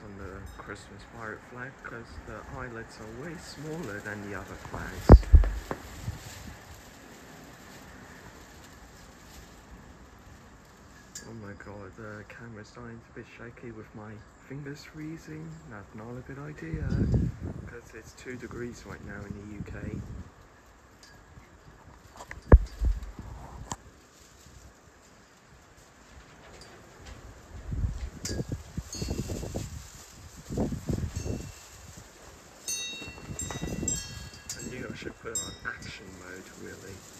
on the Christmas pirate flag because the eyelets are way smaller than the other flags. Oh my god, the camera's starting to be shaky with my fingers freezing. That's not a good idea because it's 2 degrees right now in the UK. Mode really.